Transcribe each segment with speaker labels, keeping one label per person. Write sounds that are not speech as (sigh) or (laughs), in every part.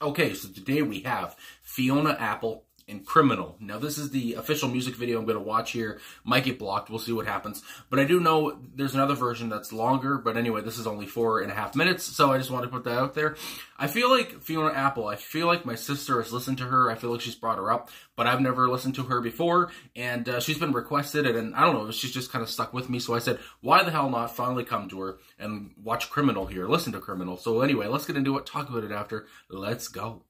Speaker 1: Okay, so today we have Fiona Apple and Criminal. Now, this is the official music video I'm going to watch here. Might get blocked. We'll see what happens. But I do know there's another version that's longer. But anyway, this is only four and a half minutes, so I just want to put that out there. I feel like Fiona Apple. I feel like my sister has listened to her. I feel like she's brought her up, but I've never listened to her before. And uh, she's been requested, and, and I don't know, she's just kind of stuck with me. So I said, why the hell not finally come to her and watch Criminal here, listen to Criminal. So anyway, let's get into it, talk about it after. Let's go.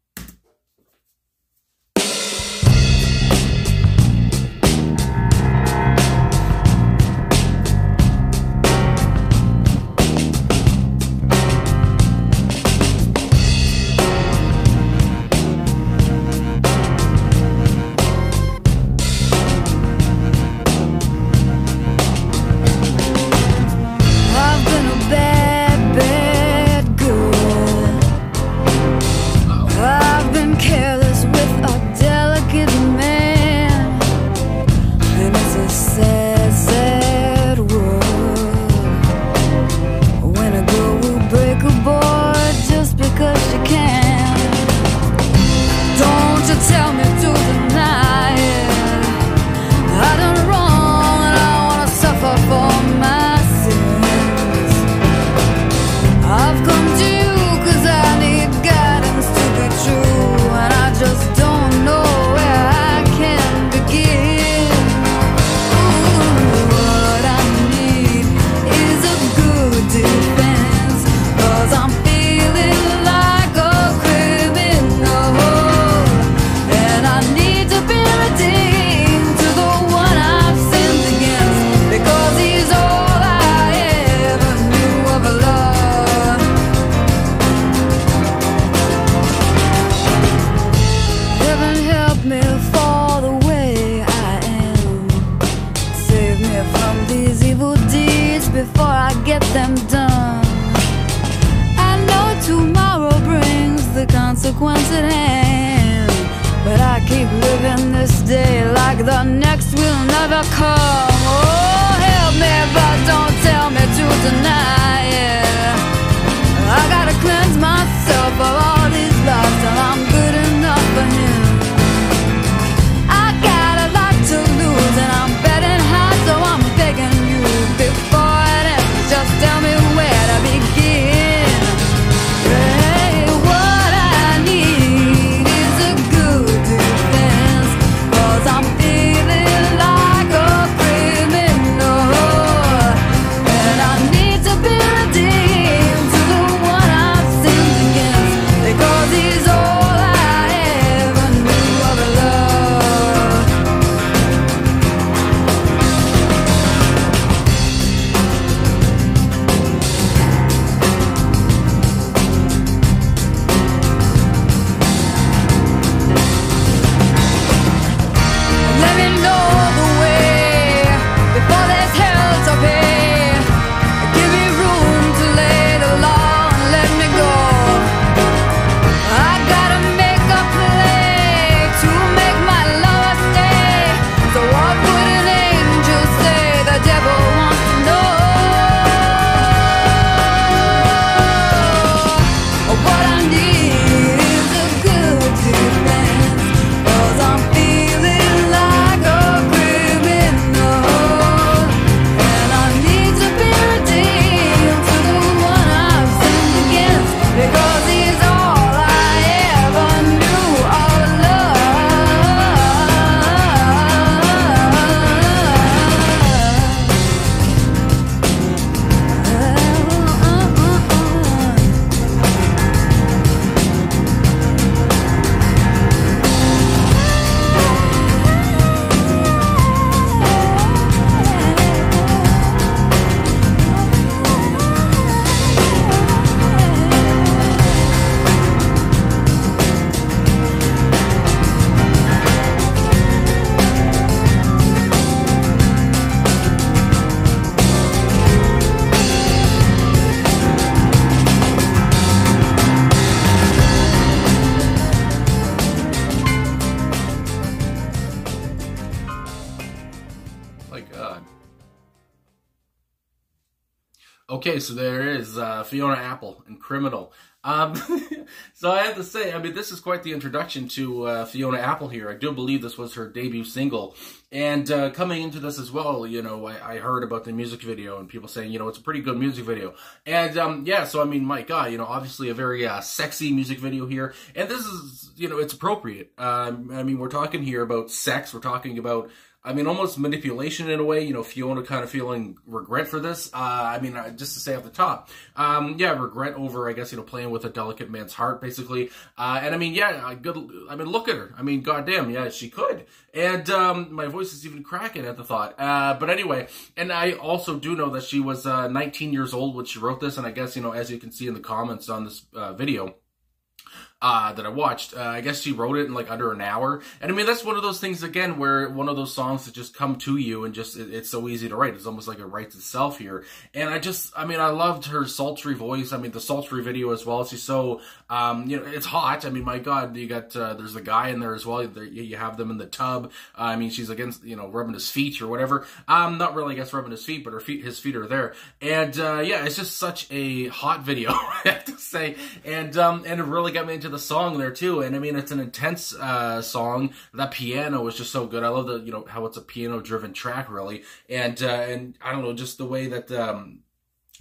Speaker 2: know
Speaker 1: Okay, so there is uh, Fiona Apple and Criminal.
Speaker 2: Um, (laughs) so I have to say, I mean, this is quite the introduction to uh, Fiona Apple here. I do believe this was her debut single and uh, coming into this as well, you know, I, I, heard about the music video and people saying, you know, it's a pretty good music video. And um, yeah, so I mean, my God, you know, obviously a very uh, sexy music video here. And this is, you know, it's appropriate. Um, I mean, we're talking here about sex. We're talking about I mean, almost manipulation in a way. You know, Fiona kind of feeling regret for this. Uh, I mean, uh, just to say off the top, um, yeah, regret over, I guess, you know, playing with a delicate man's heart, basically. Uh, and I mean, yeah, good. I mean, look at her. I mean, goddamn, yeah, she could. And um, my voice is even cracking at the thought. Uh, but anyway, and I also do know that she was uh, 19 years old when she wrote this, and I guess you know, as you can see in the comments on this uh, video uh, that I watched. Uh, I guess she wrote it in like under an hour. And I mean, that's one of those things again where one of those songs that just come to you and just it, it's so easy to write. It's almost like it writes itself here. And I just, I mean, I loved her sultry voice. I mean, the sultry video as well. She's so, um, you know, it's hot. I mean, my God, you got uh, there's a guy in there as well. You have them in the tub. I mean, she's against, you know, rubbing his feet or whatever. Um, not really, guess, rubbing his feet, but her feet, his feet are there. And uh, yeah, it's just such a hot video, (laughs) I have to say. And um, and it really got me into the song there too. And I mean, it's an intense uh, song. That piano is just so good. I love the you know how it's a piano driven track really. And uh, and I don't know just the way that um,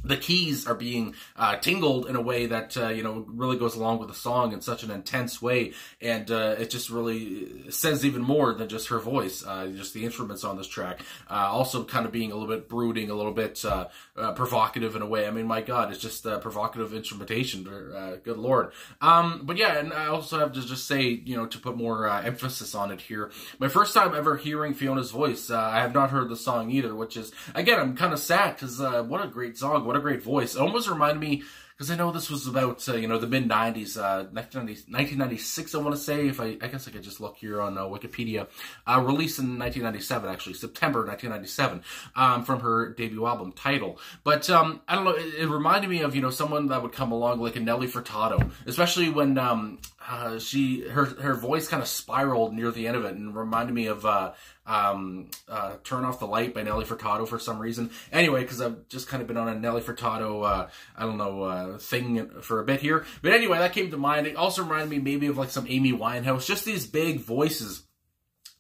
Speaker 2: the keys are being uh, tingled in a way that uh, you know really goes along with the song in such an intense way, and uh, it just really says even more than just her voice. Uh, just the instruments on this track, uh, also kind of being a little bit brooding, a little bit uh, provocative in a way. I mean, my God, it's just provocative instrumentation. good lord. Um, but yeah, and I also have to just say, you know, to put more emphasis on it here. My first time ever hearing Fiona's voice, I have not heard the song either, which is again, I'm kind of sad because what a great song what a great voice. It almost reminded me because I know this was about uh, you know the mid '90s, uh, 1996. I want to say, if I, I guess I could just look here on uh, Wikipedia, uh, released in 1997, actually September 1997, um, from her debut album Tidal. But um, I don't know, it, it, reminded me of you know someone that would come along like a Nelly Furtado, especially when um, uh, she her her voice kind of spiraled near the end of it and reminded me of uh, um, uh, "Turn Off the Light" by Nelly Furtado for some reason. Anyway, because I've just kind of been on a Nelly Furtado, uh, I don't know, uh, thing for a bit here. But anyway, that came to mind. It also reminded me maybe of like some Amy Winehouse, just these big voices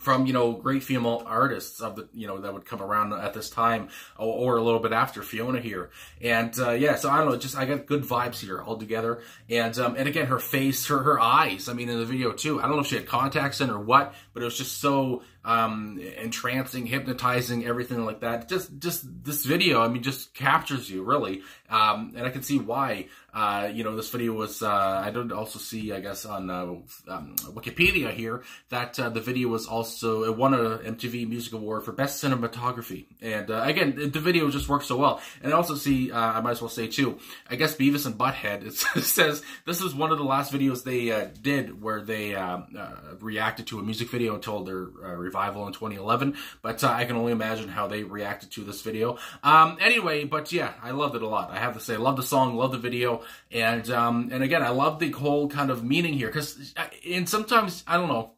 Speaker 2: from you know great female artists of the you know that would come around at this time or, or a little bit after Fiona here. And uh, yeah so I don't know just I got good vibes here altogether. And um, and again her face her her eyes I mean in the video too. I don't know if she had contacts in or what but it was just so um, entrancing, hypnotizing, everything like that. Just, just this video, I mean, just captures you really. Um, and I can see why, uh, you know, this video was, uh, I did also see, I guess, on, uh, um, Wikipedia here that, uh, the video was also, it won a MTV Music Award for Best Cinematography. And, uh, again, the video just works so well. And I also see, uh, I might as well say too, I guess Beavis and Butthead, it (laughs) says this is one of the last videos they, did where they, reacted to a music video told their, revival in 2011, but uh, I can only imagine how they reacted to this video. Um, anyway, but yeah, I loved it a lot. I have to say, I love the song, love the video, and um, and again, I love the whole kind of meaning here because, and uh, sometimes I don't know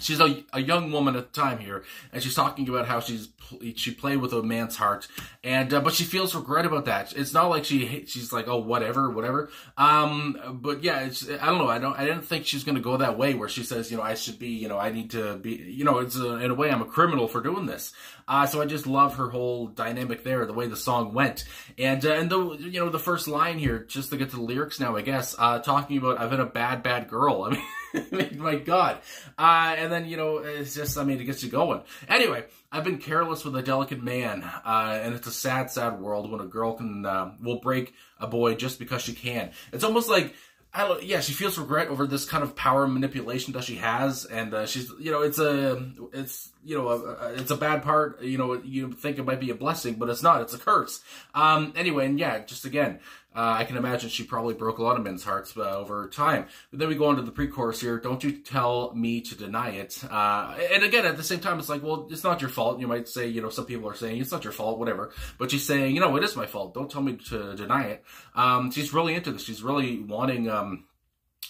Speaker 2: she's a, a young woman at the time here, and she's talking about how she's she played with a man's heart, and uh, but she feels regret about that. It's not like she she's like oh whatever whatever. Um, but yeah, it's I don't know. I don't I didn't think she's gonna go that way where she says you know I should be you know I need to be you know it's a, in a way I'm a criminal for doing this. Uh, so I just love her whole dynamic there, the way the song went, and uh, and the you know the first line here just to get to the lyrics now I guess uh, talking about I've been a bad bad girl. I mean. (laughs) (laughs) my God. Uh, and then, you know, it's just, I mean, it gets you going. Anyway, I've been careless with a delicate man, uh, and it's a sad, sad world when a girl can, uh, will break a boy just because she can. It's almost like, I don't, yeah, she feels regret over this kind of power manipulation that she has, and uh, she's, you know, it's a, it's, you know, a, a, it's a bad part. You know, you think it might be a blessing, but it's not. It's a curse. Um, anyway, and yeah, just again, uh, I can imagine she probably broke a lot of men's hearts uh, over time. But then we go on to the pre-chorus here. Don't you tell me to deny it. Uh, and again, at the same time, it's like, well, it's not your fault. You might say, you know, some people are saying it's not your fault, whatever. But she's saying, you know, it is my fault. Don't tell me to deny it. Um, she's really into this. She's really wanting, um,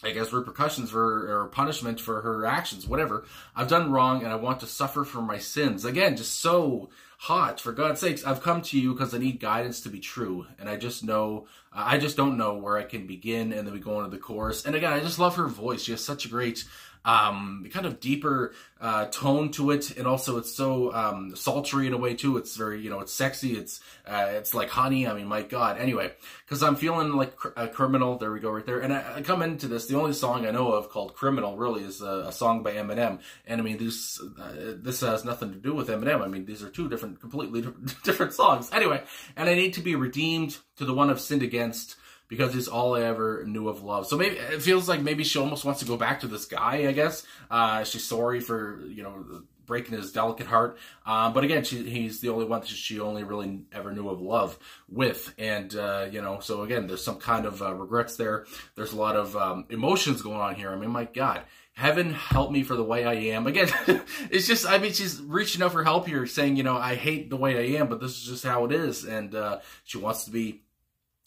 Speaker 2: I guess repercussions for or punishment for her actions, whatever. I've done wrong and I want to suffer for my sins. Again, just so hot. For God's sakes, I've come to you because I need guidance to be true, and I just know, I just don't know where I can begin. And then we go into the chorus, and again, I just love her voice. She has such a great um, kind of deeper uh, tone to it, and also it's so um, sultry in a way too. It's very, you know, it's sexy. It's uh, it's like honey. I mean, my God. Anyway, because I'm feeling like cr- a criminal. There we go, right there. And I, I, come into this. The only song I know of called "Criminal" really is a, a song by Eminem. And I mean, this uh, this has nothing to do with Eminem. I mean, these are two different, completely (laughs) different songs. Anyway, and I need to be redeemed to the one I've sinned against because it's all I ever knew of love. So maybe it feels like maybe she almost wants to go back to this guy. I guess uh, she's sorry for you know breaking his delicate heart. Uh, but again, she, he's the only one that she only really ever knew of love with, and uh, you know, so again, there's some kind of uh, regrets there. There's a lot of um, emotions going on here. I mean, my God. Heaven help me for the way I am. Again, (laughs) it's just, I mean, she's reaching out for help here, saying, you know, I hate the way I am, but this is just how it is. And uh, she wants to be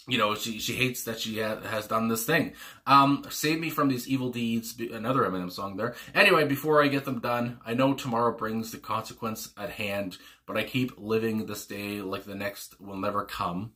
Speaker 2: you know, she, she hates that she ha- has done this thing. Um, save me from these evil deeds. Another Eminem song there. Anyway, before I get them done, I know tomorrow brings the consequence at hand, but I keep living this day like the next will never come.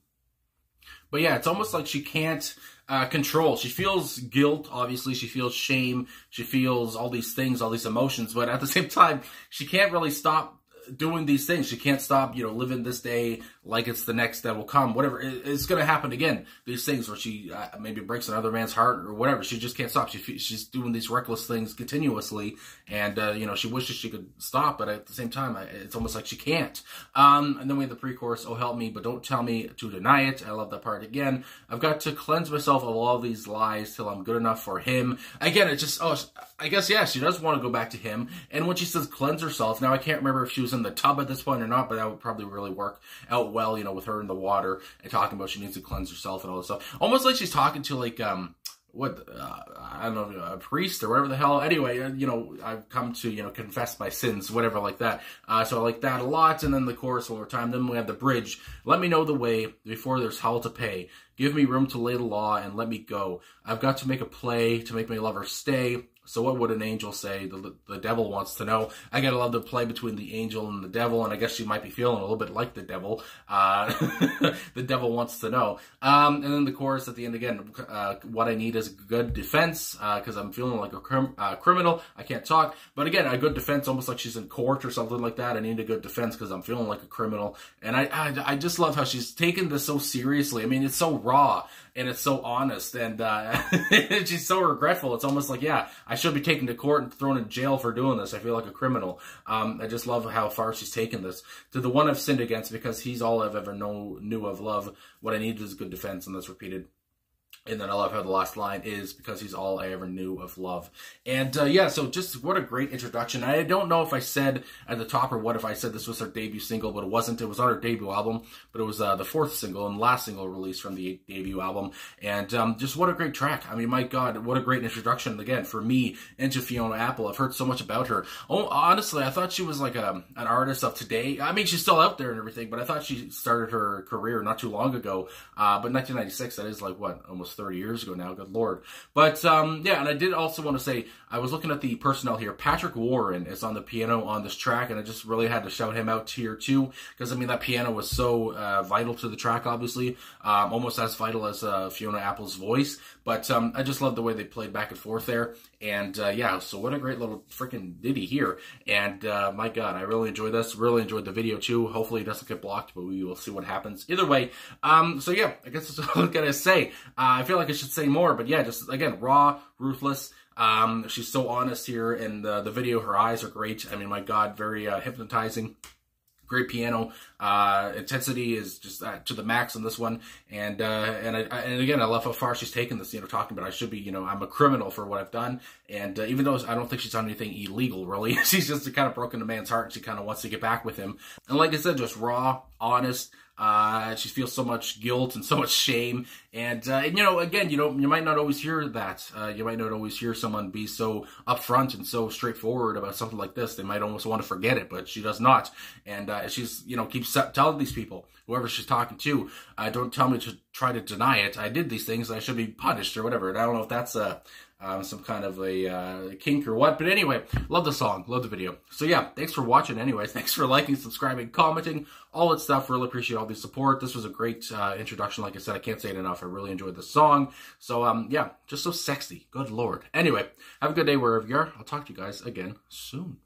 Speaker 2: But yeah, it's almost like she can't uh, control. She feels guilt, obviously. She feels shame. She feels all these things, all these emotions. But at the (laughs) same time, she can't really stop doing these things. She can't stop, you know, living this day like it's the next that will come. Whatever, it's going to happen again. These things where she uh, maybe breaks another man's heart or whatever. She just can't stop. She, she's doing these reckless things continuously, and uh, you know she wishes she could stop, but at the same time, it's almost like she can't. Um, and then we have the pre-chorus. Oh help me, but don't tell me to deny it. I love that part again. I've got to cleanse myself of all these lies till I'm good enough for him. Again, it just oh, I guess yeah, she does want to go back to him. And when she says cleanse herself, now I can't remember if she was in the tub at this point or not, but that would probably really work out well, you know, with her in the water and talking about she needs to cleanse herself and all this stuff. Almost like she's talking to like um what uh, I don't know a priest or whatever the hell. Anyway, uh, you know I've come to you know confess my sins, whatever like that. Uh, so I like that a lot. And then the chorus more time. Then we have the bridge. Let me know the way before there's hell to pay. Give me room to lay the law and let me go. I've got to make a play to make my lover stay. So what would an angel say? The, the devil wants to know. I gotta love the play between the angel and the devil, and I guess she might be feeling a little bit like the devil. Uh, (laughs) the devil wants to know. Um, and then the chorus at the end again. Uh, what I need is a good defense because uh, I'm feeling like a crim- uh, criminal. I can't talk, but again, a good defense, almost like she's in court or something like that. I need a good defense because I'm feeling like a criminal, and I, I I just love how she's taken this so seriously. I mean, it's so raw and it's so honest and uh, (laughs) she's so regretful. It's almost like, yeah, I should be taken to court and thrown in jail for doing this. I feel like a criminal. Um, I just love how far she's taken this to the one I've sinned against because he's all I've ever know, knew of love. What I need is good defense, and that's repeated and then I love how the last line is because he's all I ever knew of love. And uh, yeah, so just what a great introduction. I don't know if I said at the top or what if I said this was her debut single, but it wasn't. It was on her debut album, but it was uh, the fourth single and last single released from the debut album. And um, just what a great track. I mean, my God, what a great introduction again for me into Fiona Apple. I've heard so much about her. Oh, honestly, I thought she was like a, an artist of today. I mean, she's still out there and everything, but I thought she started her career not too long ago. Uh, but 1996, that is like what, almost 30 years ago now, good lord. But um, yeah, and I did also want to say, I was looking at the personnel here. Patrick Warren is on the piano on this track, and I just really had to shout him out here too, because I mean, that piano was so uh, vital to the track, obviously, um, almost as vital as uh, Fiona Apple's voice. But um, I just love the way they played back and forth there. And uh, yeah, so what a great little freaking ditty here. And uh, my God, I really enjoyed this. Really enjoyed the video too. Hopefully it doesn't get blocked, but we will see what happens. Either way, um, so yeah, I guess that's (laughs) all I'm gonna say. Uh, feel like I should say more, but yeah, just again, raw, ruthless. Um, she's so honest here, and the, the video, her eyes are great. I mean, my God, very uh, hypnotizing. Great piano. Uh, intensity is just uh, to the max on this one. And uh, and I, and again I love how far she's taken this you know talking about I should be you know I'm a criminal for what I've done. And uh, even though I don't think she's done anything illegal really (laughs) she's just kind of broken a man's heart and she kind of wants to get back with him. And like I said just raw honest uh, she feels so much guilt and so much shame. And, uh, and, you know, again, you know, you might not always hear that. Uh, you might not always hear someone be so upfront and so straightforward about something like this. They might almost want to forget it, but she does not. And, uh, she's, you know, keeps telling these people, whoever she's talking to, uh, don't tell me to try to deny it. I did these things. I should be punished or whatever. And I don't know if that's a, um, some kind of a uh, kink or what. But anyway, love the song, love the video. So yeah, thanks for watching. Anyways, (laughs) thanks for liking, subscribing, commenting, all that stuff. Really appreciate all the support. This was a great uh, introduction. Like I said, I can't say it enough. I really enjoyed the song. So um, yeah, just so sexy. Good lord. Anyway, have a good day wherever you are. I'll talk to you guys again soon.